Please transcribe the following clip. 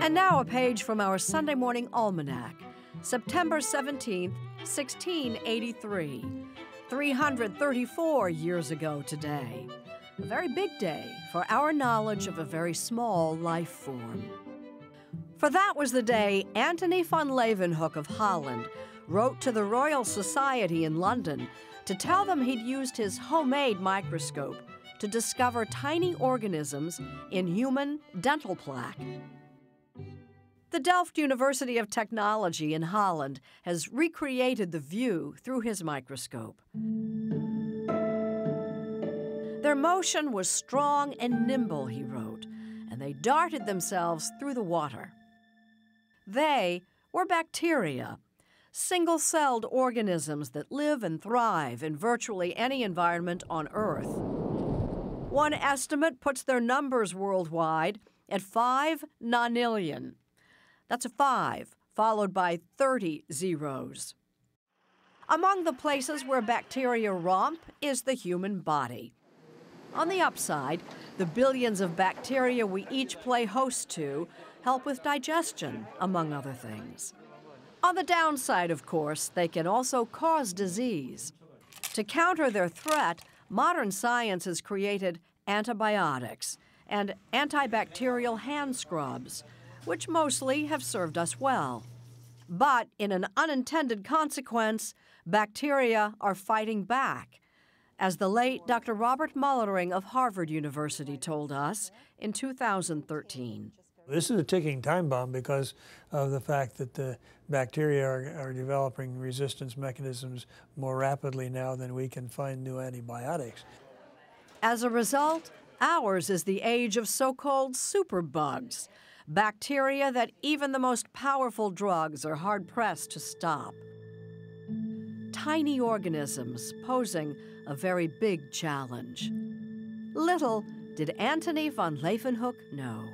And now a page from our Sunday morning almanac, September 17th, 1683. 334 years ago today. A very big day for our knowledge of a very small life form. For that was the day Antonie van Leeuwenhoek of Holland wrote to the Royal Society in London to tell them he'd used his homemade microscope to discover tiny organisms in human dental plaque. The Delft University of Technology in Holland has recreated the view through his microscope. Their motion was strong and nimble, he wrote, and they darted themselves through the water. They were bacteria, single celled organisms that live and thrive in virtually any environment on Earth. One estimate puts their numbers worldwide at 5 nonillion. That's a 5, followed by 30 zeros. Among the places where bacteria romp is the human body. On the upside, the billions of bacteria we each play host to help with digestion, among other things. On the downside, of course, they can also cause disease. To counter their threat, modern science has created antibiotics and antibacterial hand scrubs, which mostly have served us well. But in an unintended consequence, bacteria are fighting back, as the late Dr. Robert Moellering of Harvard University told us in 2013. This is a ticking time bomb because of the fact that the bacteria are, are, developing resistance mechanisms more rapidly now than we can find new antibiotics. As a result, ours is the age of so called superbugs, bacteria that even the most powerful drugs are hard pressed to stop. Tiny organisms posing a very big challenge. Little did Antonie van Leeuwenhoek know.